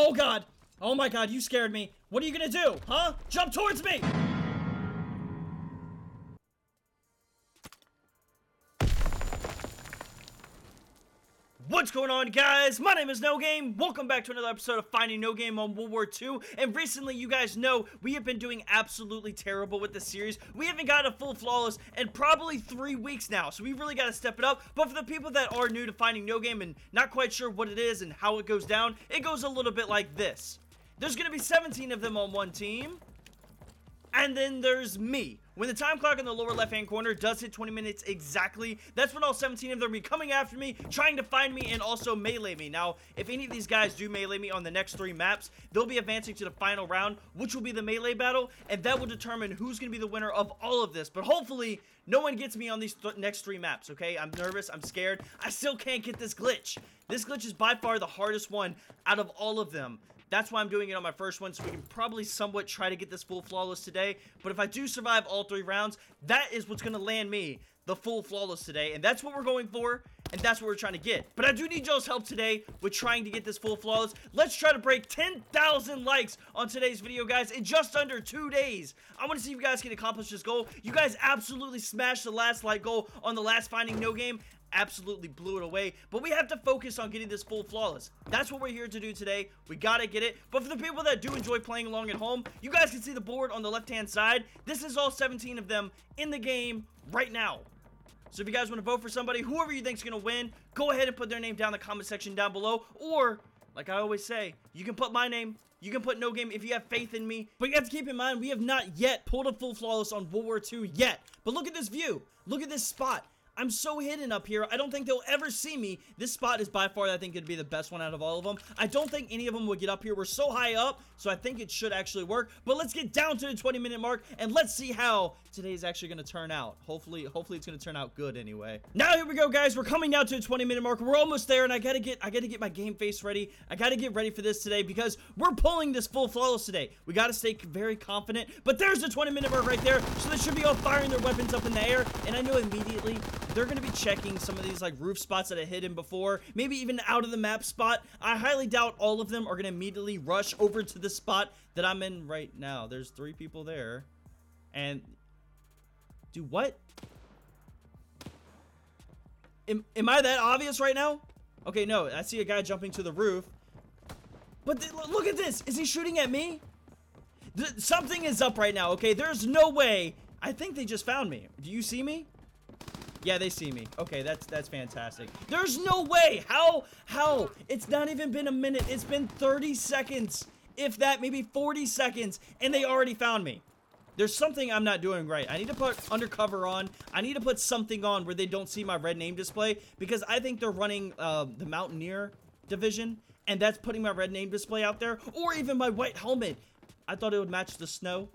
Oh god. Oh my god, you scared me. What are you gonna do? Huh? Jump towards me! What's going on guys? My name is No Game. Welcome back to another episode of Finding No Game on World War II. And recently, you guys know, we have been doing absolutely terrible with the series. We haven't got a full flawless in probably three weeks now. So we really got to step it up. But for the people that are new to Finding No Game and not quite sure what it is and how it goes down, it goes a little bit like this. There's going to be 17 of them on one team. And then there's me. When the time clock in the lower left hand corner does hit 20 minutes exactly, that's when all 17 of them will be coming after me, trying to find me and also melee me. Now, if any of these guys do melee me on the next three maps, they'll be advancing to the final round, which will be the melee battle, and that will determine who's going to be the winner of all of this. But hopefully, no one gets me on these th next three maps, okay? I'm nervous, I'm scared. I still can't get this glitch. This glitch is by far the hardest one out of all of them. That's why I'm doing it on my first one, so we can probably somewhat try to get this full flawless today. But if I do survive all three rounds, that is what's going to land me the full flawless today. And that's what we're going for, and that's what we're trying to get. But I do need y'all's help today with trying to get this full flawless. Let's try to break 10,000 likes on today's video, guys, in just under two days. I want to see if you guys can accomplish this goal. You guys absolutely smashed the last like goal on the last Finding No game absolutely blew it away. But we have to focus on getting this full flawless. That's what we're here to do today. We gotta get it. But for the people that do enjoy playing along at home, you guys can see the board on the left-hand side. This is all 17 of them in the game right now. So if you guys want to vote for somebody, whoever you think is going to win, go ahead and put their name down in the comment section down below. Or, like I always say, you can put my name, you can put no game if you have faith in me. But you have to keep in mind, we have not yet pulled a full flawless on World War II yet. But look at this view. Look at this spot. I'm so hidden up here. I don't think they'll ever see me. This spot is by far, I think, it'd be the best one out of all of them. I don't think any of them would get up here. We're so high up, so I think it should actually work. But let's get down to the 20 minute mark, and let's see how today is actually going to turn out. Hopefully, hopefully it's going to turn out good anyway. Now here we go, guys. We're coming down to the 20 minute mark. We're almost there, and I gotta get, I gotta get my game face ready. I gotta get ready for this today because we're pulling this full flawless today. We gotta stay very confident. But there's the 20 minute mark right there, so they should be all firing their weapons up in the air, and I know immediately they're gonna be checking some of these like roof spots that I hit in before, maybe even out of the map spot. I highly doubt all of them are gonna immediately rush over to the spot that I'm in right now. There's three people there. And do what? Am, am I that obvious right now? Okay, no, I see a guy jumping to the roof. But look at this. Is he shooting at me? Th something is up right now, okay? There's no way. I think they just found me. Do you see me? Yeah, they see me. Okay, that's that's fantastic. There's no way. How? How? It's not even been a minute. It's been 30 seconds. If that, maybe 40 seconds. And they already found me. There's something I'm not doing right. I need to put undercover on. I need to put something on where they don't see my red name display. Because I think they're running uh, the Mountaineer division. And that's putting my red name display out there. Or even my white helmet. I thought it would match the snow.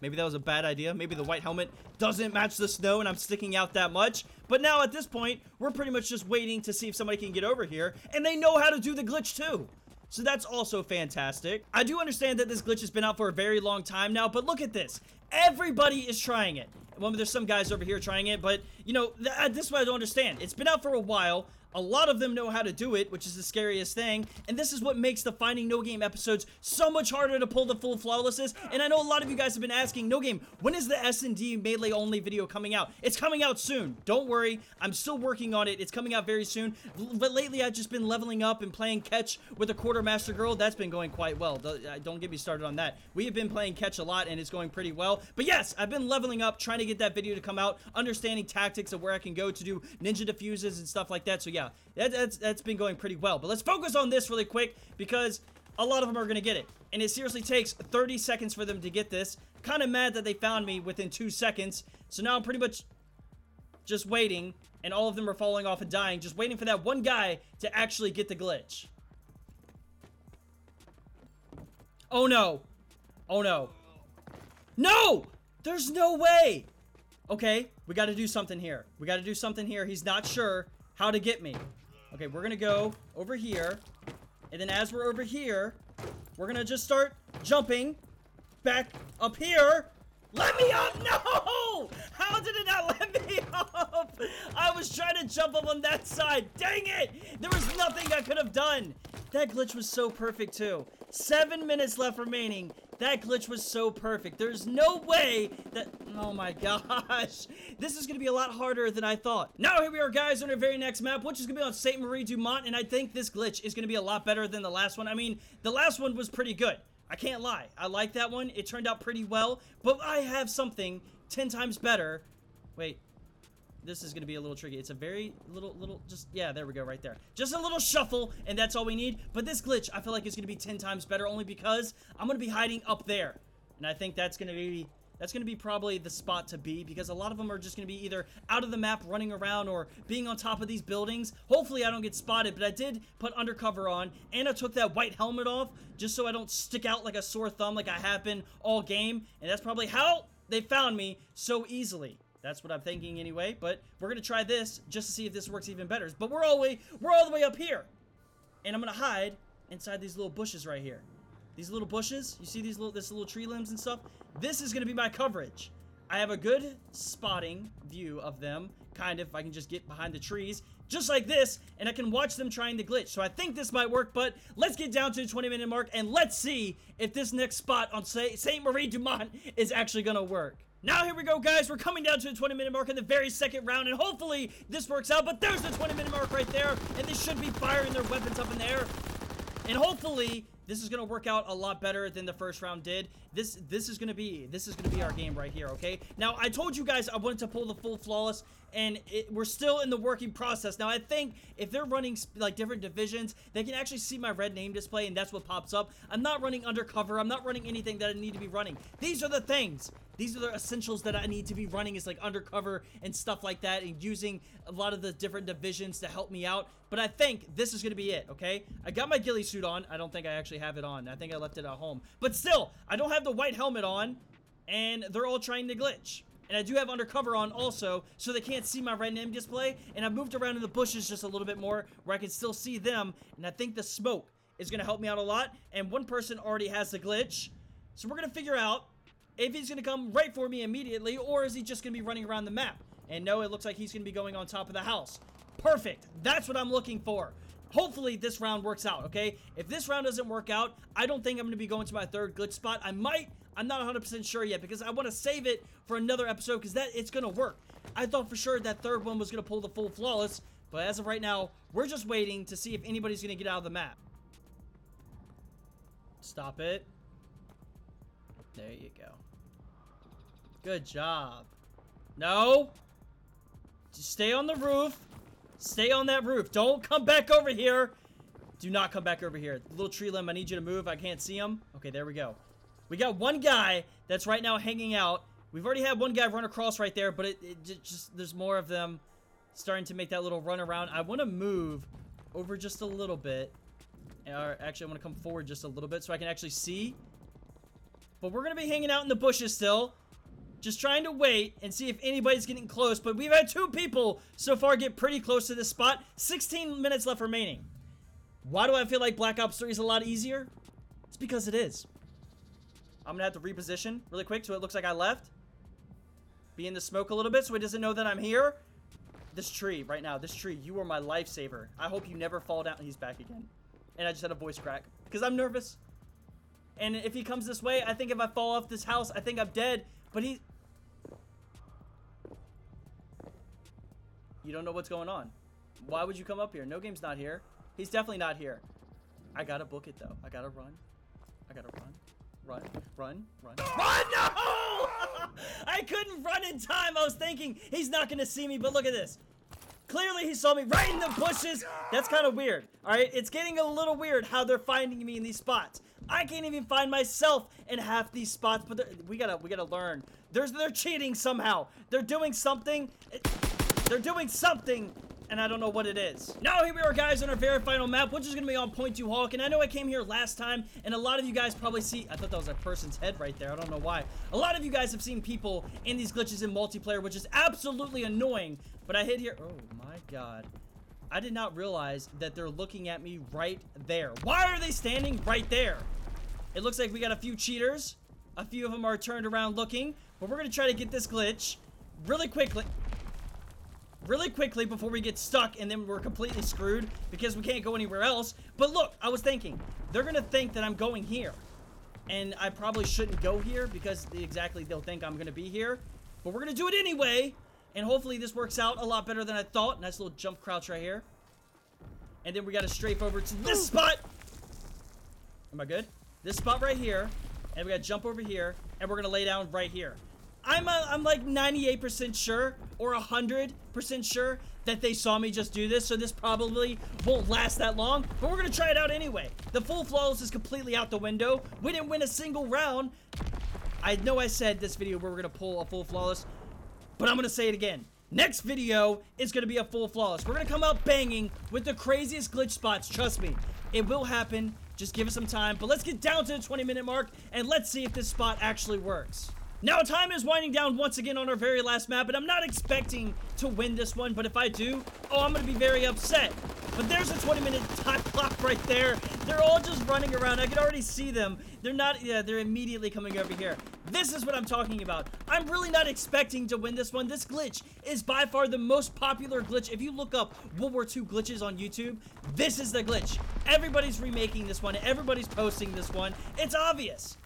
Maybe that was a bad idea. Maybe the white helmet doesn't match the snow and I'm sticking out that much. But now at this point, we're pretty much just waiting to see if somebody can get over here. And they know how to do the glitch too. So that's also fantastic. I do understand that this glitch has been out for a very long time now, but look at this. Everybody is trying it. Well, there's some guys over here trying it, but, you know, th uh, this is what I don't understand. It's been out for a while. A lot of them know how to do it, which is the scariest thing, and this is what makes the Finding No Game episodes so much harder to pull the full flawlessness, and I know a lot of you guys have been asking, No Game, when is the S&D Melee only video coming out? It's coming out soon. Don't worry, I'm still working on it. It's coming out very soon, but lately I've just been leveling up and playing catch with a Quartermaster girl. That's been going quite well. Uh, don't get me started on that. We have been playing catch a lot, and it's going pretty well, but yes, I've been leveling up, trying to get that video to come out, understanding tactics of where I can go to do ninja defuses and stuff like that, so yeah, that, that's, that's been going pretty well. But let's focus on this really quick because a lot of them are going to get it. And it seriously takes 30 seconds for them to get this. Kind of mad that they found me within two seconds. So now I'm pretty much just waiting. And all of them are falling off and dying. Just waiting for that one guy to actually get the glitch. Oh no. Oh no. No! There's no way! Okay, we got to do something here. We got to do something here. He's not sure how to get me. Okay, we're gonna go over here. And then as we're over here, we're gonna just start jumping back up here. Let me up! No! How did it not let me up? I was trying to jump up on that side. Dang it! There was nothing I could have done. That glitch was so perfect too. Seven minutes left remaining. That glitch was so perfect. There's no way that... Oh my gosh. This is going to be a lot harder than I thought. Now here we are, guys, on our very next map, which is going to be on St. Marie du Mont, and I think this glitch is going to be a lot better than the last one. I mean, the last one was pretty good. I can't lie. I like that one. It turned out pretty well, but I have something 10 times better. Wait, this is to be a little tricky. It's a very little, little, just, yeah, there we go, right there. Just a little shuffle, and that's all we need. But this glitch, I feel like it's going to be 10 times better only because I'm going to be hiding up there. And I think that's going to be, that's going to be probably the spot to be because a lot of them are just going to be either out of the map running around or being on top of these buildings. Hopefully I don't get spotted, but I did put undercover on and I took that white helmet off just so I don't stick out like a sore thumb like I have been all game. And that's probably how they found me so easily. That's what I'm thinking anyway, but we're gonna try this just to see if this works even better. But we're all the way, we're all the way up here. And I'm gonna hide inside these little bushes right here. These little bushes, you see these little, this little tree limbs and stuff? This is gonna be my coverage. I have a good spotting view of them, kind of, if I can just get behind the trees, just like this, and I can watch them trying to glitch. So I think this might work, but let's get down to the 20 minute mark, and let's see if this next spot on St. Marie du Mont is actually gonna work. Now here we go, guys. We're coming down to the 20-minute mark in the very second round, and hopefully this works out. But there's the 20-minute mark right there, and they should be firing their weapons up in the air. And hopefully this is gonna work out a lot better than the first round did. This this is gonna be this is gonna be our game right here, okay? Now I told you guys I wanted to pull the full flawless, and it, we're still in the working process. Now I think if they're running like different divisions, they can actually see my red name display, and that's what pops up. I'm not running undercover. I'm not running anything that I need to be running. These are the things these are the essentials that I need to be running is like undercover and stuff like that and using a lot of the different divisions to help me out. But I think this is going to be it, okay? I got my ghillie suit on. I don't think I actually have it on. I think I left it at home. But still, I don't have the white helmet on and they're all trying to glitch. And I do have undercover on also, so they can't see my red name display. And I've moved around in the bushes just a little bit more where I can still see them. And I think the smoke is going to help me out a lot. And one person already has the glitch. So we're going to figure out if he's going to come right for me immediately, or is he just going to be running around the map? And no, it looks like he's going to be going on top of the house. Perfect. That's what I'm looking for. Hopefully this round works out, okay? If this round doesn't work out, I don't think I'm going to be going to my third glitch spot. I might. I'm not 100% sure yet because I want to save it for another episode because that it's going to work. I thought for sure that third one was going to pull the full flawless, but as of right now, we're just waiting to see if anybody's going to get out of the map. Stop it. There you go. Good job. No. Just stay on the roof. Stay on that roof. Don't come back over here. Do not come back over here. Little tree limb, I need you to move. I can't see him. Okay, there we go. We got one guy that's right now hanging out. We've already had one guy run across right there, but it, it just, there's more of them starting to make that little run around. I want to move over just a little bit. Or actually, I want to come forward just a little bit so I can actually see. But we're going to be hanging out in the bushes still. Just trying to wait and see if anybody's getting close. But we've had two people so far get pretty close to this spot. 16 minutes left remaining. Why do I feel like Black Ops 3 is a lot easier? It's because it is. I'm to have to reposition really quick so it looks like I left. Be in the smoke a little bit so he doesn't know that I'm here. This tree right now, this tree, you are my lifesaver. I hope you never fall down. He's back again. And I just had a voice crack because I'm nervous. And if he comes this way, I think if I fall off this house, I think I'm dead. But he... You don't know what's going on. Why would you come up here? No game's not here. He's definitely not here. I gotta book it, though. I gotta run. I gotta run. Run, run, run. Run! No! I couldn't run in time. I was thinking he's not gonna see me, but look at this. Clearly he saw me right in the bushes. That's kind of weird. All right, it's getting a little weird how they're finding me in these spots. I can't even find myself in half these spots, but we gotta we gotta learn. There's they're cheating somehow. They're doing something. They're doing something and I don't know what it is. Now here we are guys on our very final map, which is to be on Pointe du Hoc, and I know I came here last time, and a lot of you guys probably see, I thought that was a person's head right there, I don't know why. A lot of you guys have seen people in these glitches in multiplayer, which is absolutely annoying, but I hit here, oh my god. I did not realize that they're looking at me right there. Why are they standing right there? It looks like we got a few cheaters. A few of them are turned around looking. But we're going to try to get this glitch really quickly. really quickly before we get stuck and then we're completely screwed because we can't go anywhere else. But look, I was thinking, they're gonna think that I'm going here. And I probably shouldn't go here because exactly they'll think I'm gonna be here. But we're gonna do it anyway. And hopefully this works out a lot better than I thought. Nice little jump crouch right here. And then we gotta strafe over to this spot. Am I good? This spot right here. And we gotta jump over here. And we're gonna lay down right here. I'm, uh, I'm like 98% sure or 100% sure that they saw me just do this, so this probably won't last that long, but we're gonna try it out anyway. The full flawless is completely out the window. We didn't win a single round. I know I said this video where we're gonna pull a full flawless, but I'm gonna say it again. Next video is gonna be a full flawless. We're gonna come out banging with the craziest glitch spots, trust me. It will happen, just give us some time, but let's get down to the 20 minute mark and let's see if this spot actually works. Now, time is winding down once again on our very last map, and I'm not expecting to win this one, but if I do, oh, I'm to be very upset. But there's a 20-minute time clock right there. They're all just running around. I can already see them. They're not, yeah, they're immediately coming over here. This is what I'm talking about. I'm really not expecting to win this one. This glitch is by far the most popular glitch. If you look up World War II glitches on YouTube, this is the glitch. Everybody's remaking this one. Everybody's posting this one. It's obvious.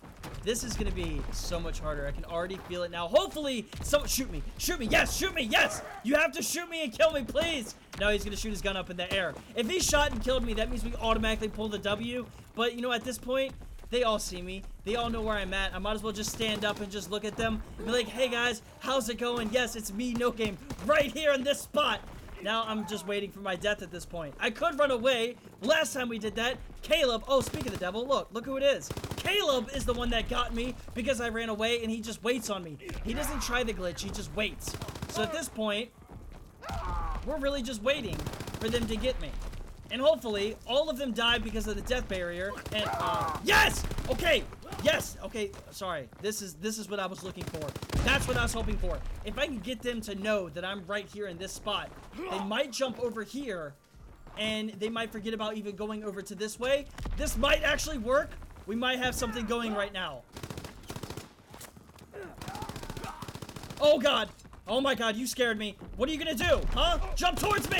This is gonna be so much harder. I can already feel it now. Hopefully, someone shoot me. Shoot me. Yes, shoot me. Yes. You have to shoot me and kill me, please. No, he's gonna shoot his gun up in the air. If he shot and killed me, that means we automatically pull the W. But, you know, at this point, they all see me. They all know where I'm at. I might as well just stand up and just look at them and be like, hey guys, how's it going? Yes, it's me, No Game, right here in this spot. Now I'm just waiting for my death at this point. I could run away. Last time we did that, Caleb, oh, speak of the devil, look, look who it is. Caleb is the one that got me because I ran away and he just waits on me. He doesn't try the glitch, he just waits. So at this point, we're really just waiting for them to get me. And hopefully, all of them die because of the death barrier. And, uh, yes! Okay, yes! Okay, sorry. This is, this is what I was looking for. That's what I was hoping for. If I can get them to know that I'm right here in this spot, they might jump over here, and they might forget about even going over to this way. This might actually work. We might have something going right now. Oh, God. Oh, my God. You scared me. What are you to do? Huh? Jump towards me.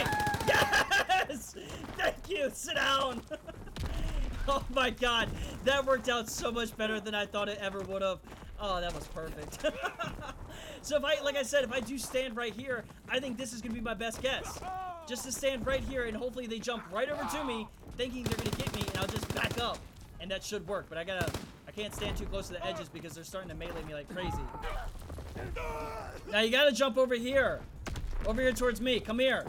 Yes! Thank you. Sit down. oh, my God. That worked out so much better than I thought it ever would have. Oh, that was perfect. so if I, like I said, if I do stand right here, I think this is to be my best guess. Just to stand right here and hopefully they jump right over to me, thinking they're to get me, and I'll just back up. And that should work, but I gotta, I can't stand too close to the edges because they're starting to melee me like crazy. Now you gotta jump over here. Over here towards me. Come here.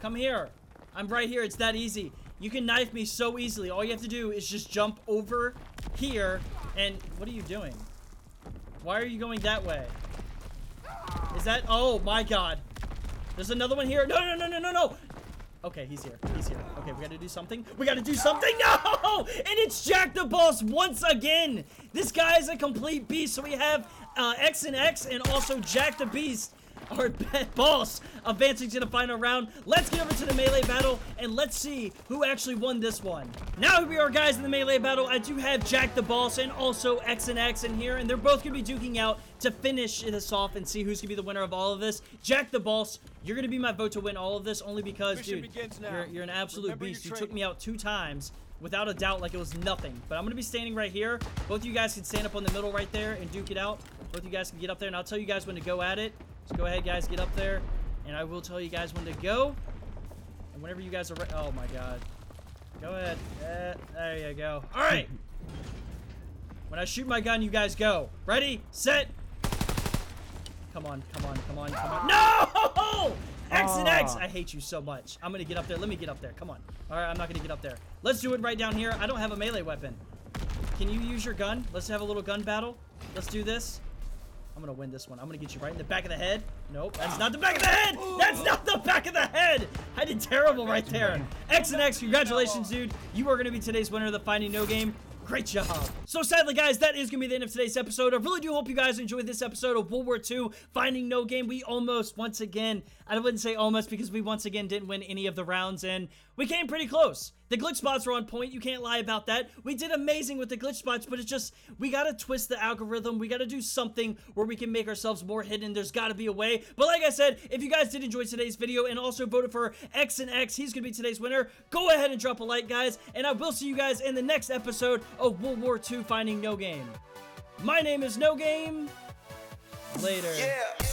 Come here. I'm right here. It's that easy. You can knife me so easily. All you have to do is just jump over here. And what are you doing? Why are you going that way? Is that? Oh my god. There's another one here. No, no, no, no, no, no. Okay, he's here. He's here. Okay, we gotta do something. We gotta do something. No! And it's Jack the Boss once again. This guy is a complete beast. So we have uh, X and X and also Jack the Beast our boss advancing to the final round. Let's get over to the melee battle and let's see who actually won this one. Now here we are guys in the melee battle. I do have Jack the Boss and also X and X in here and they're both gonna be duking out to finish this off and see who's gonna be the winner of all of this. Jack the Boss, you're gonna be my vote to win all of this only because dude, you're, you're, an absolute Remember beast. You took me out two times without a doubt like it was nothing. But I'm going to be standing right here. Both of you guys can stand up on the middle right there and duke it out. Both of you guys can get up there and I'll tell you guys when to go at it. So go ahead, guys, get up there, and I will tell you guys when to go. And whenever you guys are. Oh, my God. Go ahead. Uh, there you go. All right. When I shoot my gun, you guys go. Ready, set. Come on, come on, come on, come on. No! X and X! I hate you so much. I'm gonna get up there. Let me get up there. Come on. Alright, I'm not gonna get up there. Let's do it right down here. I don't have a melee weapon. Can you use your gun? Let's have a little gun battle. Let's do this. I'm gonna win this one. I'm gonna get you right in the back of the head. Nope, that's not the back of the head! That's not the back of the head! I did terrible right there. X and X, congratulations, dude. You are gonna be today's winner of the Finding No game. Great job. So sadly, guys, that is going to be the end of today's episode. I really do hope you guys enjoyed this episode of World War II Finding No Game. We almost, once again, I wouldn't say almost because we once again didn't win any of the rounds, and we came pretty close. The glitch spots were on point, you can't lie about that. We did amazing with the glitch spots, but it's just, we gotta twist the algorithm, we gotta do something where we can make ourselves more hidden, there's gotta be a way. But like I said, if you guys did enjoy today's video and also voted for X and X, he's gonna be today's winner, go ahead and drop a like, guys, and I will see you guys in the next episode of World War II Finding No Game. My name is No Game, later. Yeah.